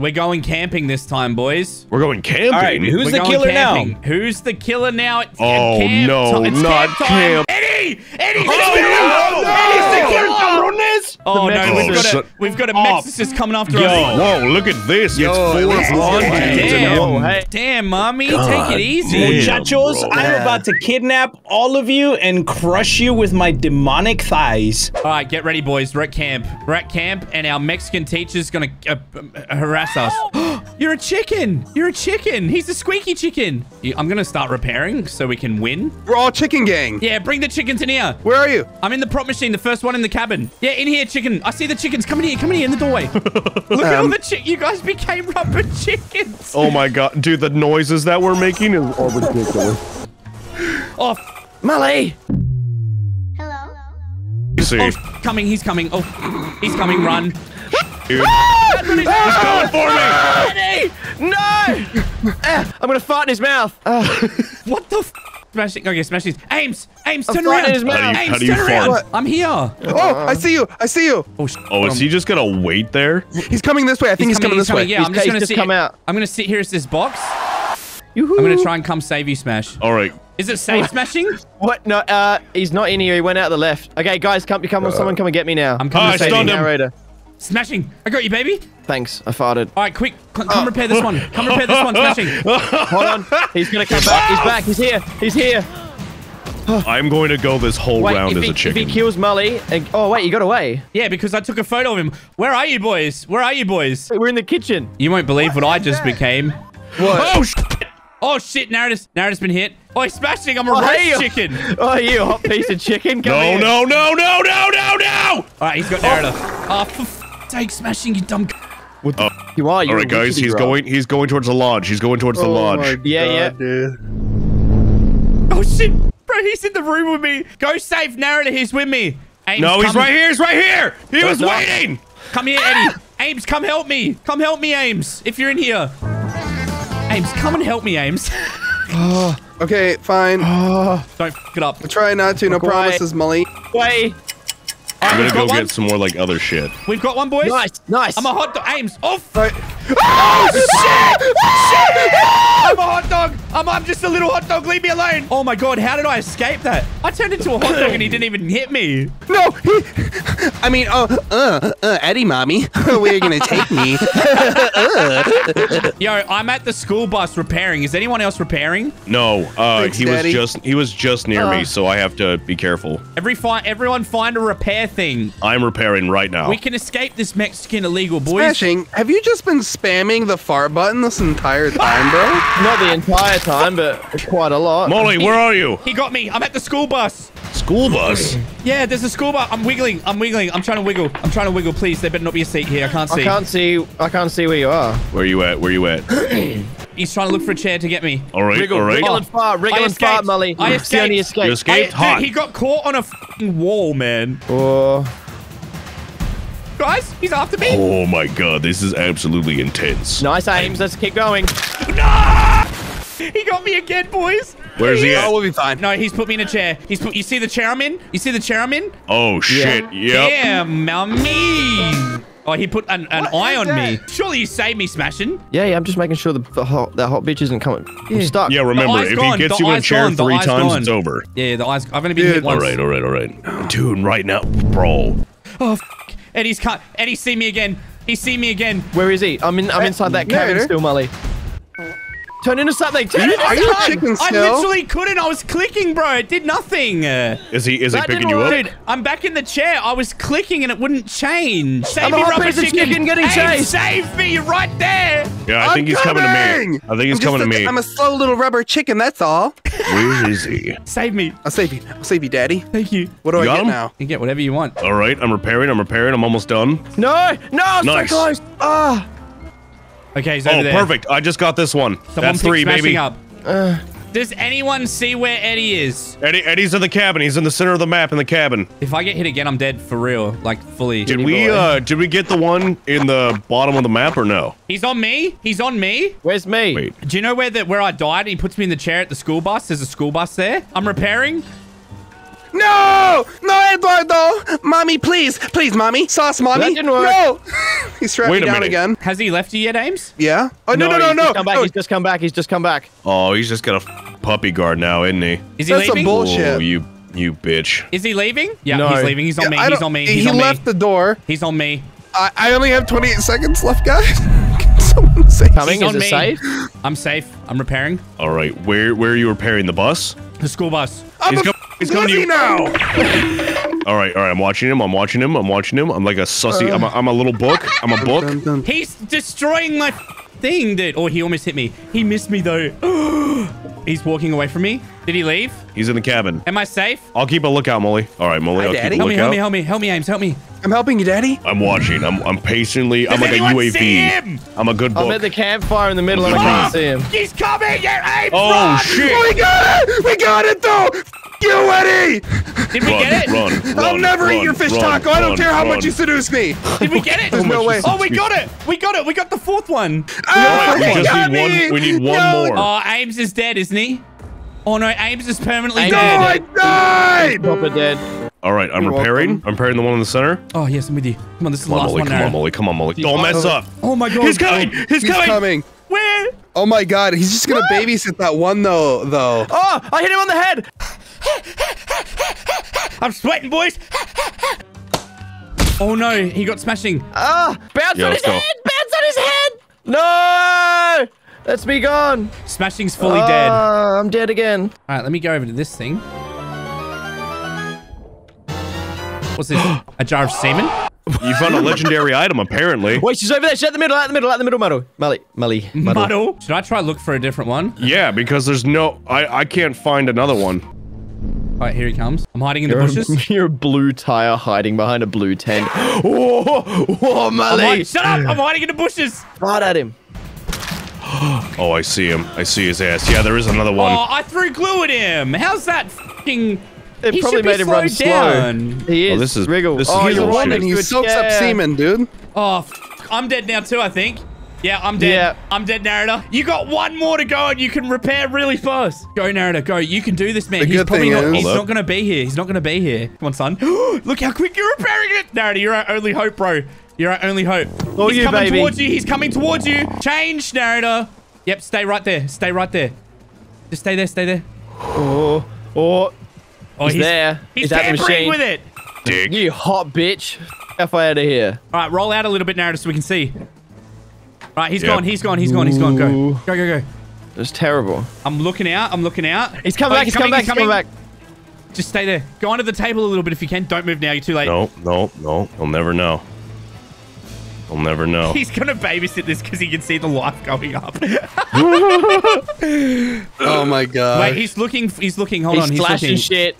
We're going camping this time, boys. We're going camping. All right, who's We're the killer camping. now? Who's the killer now? It's Oh, camp no, it's not camp time. camp. Eddie! Eddie's Oh, no, no, Eddie's the Cabrones? Oh The no, we've got, a, we've got a Mexicist coming after Yo, us. whoa, look at this. Yo, it's four this is blonde dudes Damn. Oh, hey. damn, mommy, God take it easy. damn. Muchachos, bro. I'm about to kidnap all of you and crush you with my demonic thighs. All right, get ready, boys. We're at camp. We're at camp, and our Mexican teacher's gonna uh, uh, harass us. You're a chicken. You're a chicken. He's a squeaky chicken. I'm gonna start repairing so we can win. We're all chicken gang. Yeah, bring the chickens in here. Where are you? I'm in the prop machine, the first one in the cabin. Yeah, in here, chicken. I see the chickens. Come in here. Come in here in the doorway. Look at all Um, the chick. You guys became rubber chickens. Oh my god, dude, the noises that we're making is are ridiculous. Oh, f- Mully! Hello. See, oh, coming. He's coming. Oh, he's coming. Run. dude, he's going for me. Eddie! No! Ah, I'm gonna fart in his mouth. Ah. What the f? Smashing. Okay, smash these. Ames. Ames, I'm turn fighting around. his mouth. How do you- Ames, how do you turn around. fart? I'm here. Oh, I see you. I see you. Oh, Oh, is he just gonna wait there? He's coming this way. I think he's, coming, this way. Yeah, I'm just gonna just sit. come out. I'm gonna sit here as this box. I'm gonna try and come save you, Smash. All right. Is it safe smashing? What? No, uh, he's not in here. He went out the left. Okay, guys, come, come on, someone come and get me now. I'm coming Ah, to I save stunned you. him. Narrator. Smashing. I got you, baby. Thanks, I farted. All right, quick. c- Come repair this one. Come repair this one, Smashing. Hold on. He's gonna come back. He's back. He's here. He's here. I'm going to go this whole Wait, round as he, a if he kills Mully, and, oh wait, you got away. Yeah, because I took a photo of him. Where are you, boys? Where are you, boys? We're in the kitchen. You won't believe what I just became. What? Oh, sh- oh shit, Narratus. Narratus been hit. Oh, he's smashing. I'm a Oh, roast hey, chicken. Oh, you hot piece of chicken. Come no, here. no, no, no, no, no, no! All right, he's got Narrative. Oh, ah, for f- sake, smashing, you dumb. c- oh, You are. You're All a right, guys, he's rock. going. He's going towards the lodge. He's going towards the Oh lodge. my Yeah, God, yeah. dude. Oh shit, bro, he's in the room with me. Go save Narrative. He's with me. Ames, No, he's right here. He's right here. He was no. waiting. Come here, Eddie. Ames, come help me. Come help me, Ames. If you're in here. Ames, come and help me, Ames. Okay, fine. Don't f it up. I'll try not to. No Walk away. promises, Mully. Wait. I'm gonna go one. get some more like other shit. We've got one, boys. Nice, nice. I'm a hot dog. Ames, off. Right. I'm a hot dog. I'm, I'm just a little hot dog. Leave me alone. Oh my god, how did I escape that? I turned into a hot dog and he didn't even hit me. No, he, I mean, oh, uh, uh, Eddie, mommy, where you gonna take me? Yo, I'm at the school bus repairing. Is anyone else repairing? No, uh, Thanks, he Daddy. was just he was just near me, so I have to be careful. Every fi- everyone find a repair thing. I'm repairing right now. We can escape this Mexican illegal, boys. Smashing. Have you just been spamming the far button this entire time, bro? Not the entire time, but quite a lot. Mully, where are you? He got me. I'm at the school bus. School bus. Yeah, there's a school bus. I'm wiggling. I'm wiggling. I'm trying to wiggle. I'm trying to wiggle. Please, there better not be a seat here. I can't see. I can't see. I can't see where you are. Where you at? Where you at? He's trying to look for a chair to get me. All right, Wriggle, all right. wriggle and oh, fart, wriggle I and fart, escaped. Mully. I It's the only escaped. You escaped? Dude, Hot. he got caught on a f***ing wall, man. Oh, Guys, he's after me. Oh my god, this is absolutely intense. nice aims. Let's keep going. No! He got me again, boys. Where's he at? Oh, at? we'll be fine. No, he's put me in a chair. He's put. You see the chair I'm in? You see the chair I'm in? Oh shit. Yeah. Yep. Damn, mommy. Oh, he put an, an eye on me. Surely you saved me, smashing. Yeah, yeah. I'm just making sure the, the hot that hot bitch isn't coming. I'm stuck. Yeah, remember, eye's if gone, he gets the you in a chair gone, three times, gone. it's over. Yeah, the eyes. I've only been Dude. hit All once. right, all right, all right. Dude, right now, bro. Oh, f- Eddie's cut. Eddie, see me again. He see me again. Where is he? I'm in. I'm eh, inside that cabin Narrator. still, Mully. Turn into something. Turn into Are you a something. chicken I still? literally couldn't. I was clicking, bro. It did nothing. Is he is he picking you up? Dude, I'm back in the chair. I was clicking and it wouldn't change. Save I'm a me, hot rubber piece of chicken. chicken getting Hey, chased. Save me you're right there. Yeah, I I'm think he's coming to me. I think he's I'm just coming to me. I'm a slow little rubber chicken. That's all. Where is he? Save me. I'll save you. I'll save you, Daddy. Thank you. What do You I got get him? now? You can get whatever you want. All right, I'm repairing. I'm repairing. I'm almost done. No, no, Nice. so close. Ah. Okay, he's over Oh, there. perfect. I just got this one. Someone That's three, smashing baby. Up. Does anyone see where Eddie is? Eddie, Eddie's in the cabin. He's in the center of the map in the cabin. If I get hit again, I'm dead for real. Like fully. Did we boy. uh did we get the one in the bottom of the map or no? He's on me. He's on me. Where's me? Wait. Do you know where that where I died? He puts me in the chair at the school bus. There's a school bus there. I'm repairing. No! No, Eduardo! Mommy, please. Please, mommy. Sauce, mommy. That didn't work. No! He's trapped Wait me a down minute. again. Has he left you yet, Ames? Yeah? Oh, no, no, no, he's no. Just come back. no. He's just come back. He's just come back. Oh, he's just got a f- puppy guard now, isn't he? Is he That's some leaving? bullshit. Oh, you, you bitch. Is he leaving? Yeah, No. he's leaving. He's on Yeah, me. He's on me. He's he on left me. the door. He's on me. I, I only have 28 seconds left, guys. Can someone say Coming. He's Is on me. safe? I'm safe. I'm repairing. All right, where where are you repairing the bus? The school bus. I'm He's a go- he's coming to you. now. All right, all right. I'm watching him. I'm watching him. I'm watching him. I'm like a sussy. I'm a, I'm a little book. I'm a book. Dun, dun. He's destroying my thing, dude. Oh, he almost hit me. He missed me though. He's walking away from me. Did he leave? He's in the cabin. Am I safe? I'll keep a lookout, Mully. All right, Mully. Hi, I'll Daddy. keep a lookout. Help me, help me, help me, help me, Ames, help me. I'm helping you, Daddy. I'm watching. I'm I'm patiently. I'm like a UAV. see him? I'm a good boy. I'm at the campfire in the middle and I can't see him. He's coming! Yeah, Ames, oh run! shit! We got it! We got it, though! F- You, Eddie! Did we Run, get it? run, I'll run, never eat run, your fish run, taco. I don't run, care how run. much you seduce me. Did we get it? There's no way. Oh, we got it! We got it! We got the fourth one! Ah, we you just got need one. me. We need one No, more. Oh, Ames is dead, isn't he? Oh no, Ames is permanently Ames No, dead. I died! Proper dead. All right, I'm You're repairing. welcome. I'm repairing the one in the center. Oh yes, I'm with you. Come on, this is the Come on, last Mully. one Come now. on, Mully. Come on, Mully. Don't mess up. Oh my god. He's coming. He's, He's coming. coming. Where? Oh my god, he's just gonna babysit that one though, though. Oh, I hit him on the head. I'm sweating, boys. oh no, he got smashing. Ah, bounce Yeah, on his go. head. Bounce on his head. No, let's be gone. Smashing's fully dead. Ah, I'm dead again. right, let me go over to this thing. What's this? a jar of semen? You found a legendary item, apparently. Wait, she's over there. She's at the middle. At the middle. At the middle. Muddle. Mully. Mully. Muddle. Muddle. Should I try look for a different one? Yeah, because there's no. I I can't find another one. All right, here he comes. I'm hiding in the You're bushes. a, you're a blue tire hiding behind a blue tent. oh, oh, I'm Mully. shut up! I'm hiding in the bushes. Right at him. Oh, I see him. I see his ass. Yeah, there is another one. Oh, I threw glue at him. How's that fucking? It He probably should be made him run slowed slow. down. He oh, is. Oh, this is- Wriggle. this is oh, He's a you're right. he Good soaks up semen, dude. Oh, f- I'm dead now too. I think. Yeah, I'm dead. Yeah. I'm dead, Narrator. You got one more to go, and you can repair really fast. Go, Narrator. Go. You can do this, man. The he's good probably thing not. is- He's not gonna be here. He's not gonna be here. Come on, son. Look how quick you're repairing it, Narrator. You're our only hope, bro. You're our only hope. Oh, he's you, coming baby. towards you. He's coming towards you. Change, Narrator. Yep. Stay right there. Stay right there. Just stay there. Stay there. Oh, oh. Oh, He's there. He's, He's at the machine. with it. Dick. You hot bitch. F I out of here. All right, roll out a little bit, Narrator, so we can see. All right, he's Yep. gone. He's gone. He's gone. He's gone. Go. Go. Go. Go. It's terrible. I'm looking out. I'm looking out. He's coming Oh, back. He's coming back. He's coming back. Just stay there. Go under the table a little bit if you can. Don't move now. You're too late. No, no, no. He'll never know. He'll never know. He's gonna babysit this because he can see the life going up. Oh my god. Wait, he's looking. He's looking. Hold He's on. He's flashing shit.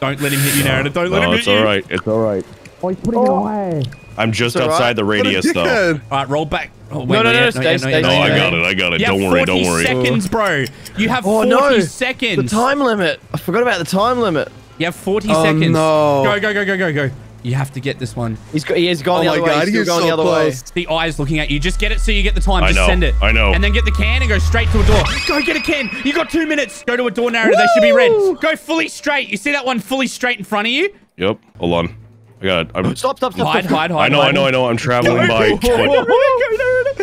Don't let him hit you, Narrator. Don't let him hit you. It's all right. It's all right. Oh, he's putting it oh. away. I'm just It's outside right. the radius, though. All right, roll back. Oh, wait, No, no, not no, yet, stay, stay, No, I got it. I got it. You Don't worry. Don't worry. seconds, bro. You have Oh 40 no! seconds. The time limit. I forgot about the time limit. You have 40 Oh, seconds. no. Go, go, go, go, go, go. You have to get this one. He's got. He has gone Oh the my other way. He's still going so the other close. The eye's looking at you. Just get it so you get the time. I Just know, send it. I know. And then get the can and go straight to a door. Go get a can. You got two minutes. Go to a door narrator. They should be red. Go fully straight. You see that one fully straight in front of you? Yep. Hold on. I got. I'm, Stop! Stop! Stop! Hide, stop. hide, hide. I know. I know. I know. I'm traveling by.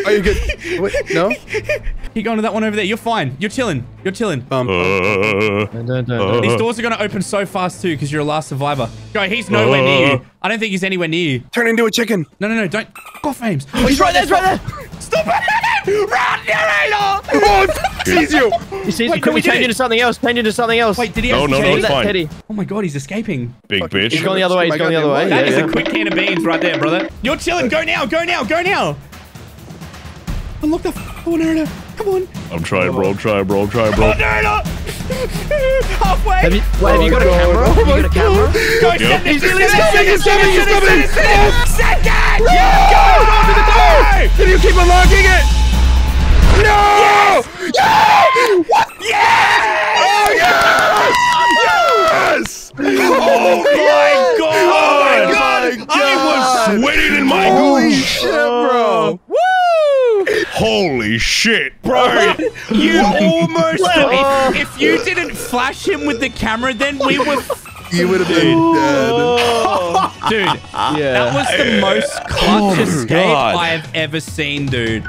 Are you good? Wait, no? Keep going to that one over there. You're fine. You're chilling. You're chilling. Um, Uh, dun. These doors are going to open so fast too because you're a last survivor. Go, he's nowhere near you. I don't think he's anywhere near you. turn into a chicken. No, no, no, don't. Go off, Ames. Oh, he's right there! He's right there! Stop it! Run, narrator! Oh, it sees you. He sees Wait, me. can Can we we change it? into something else? Change into something else. Wait, did he No, no, no, it's that? fine. Teddy. Oh my god, he's escaping. Big Fucking bitch. He's going the other way. He's My going the other way. way. That Yeah, is yeah. a quick can of beans right there, brother. You're chilling. Go now. Go now. Go now. Unlock the f- oh, narrator. Come on. I'm trying, bro. I'm trying, bro. I'm trying, Oh, bro. narrator. Halfway. Have you, wait, have you got a camera? Have you got a camera? Go, Yep. send it. He's send coming, it, he's send coming, it, he's send coming, it, he's send it, coming. send it, send it. Yeah, go. Open the door. Can you keep unlocking it? No! Shit, bro! You almost if, if you didn't flash him with the camera, then we were You would have been dead. Dude, Yeah. that was the most clutch Oh escape God. I have ever seen, dude.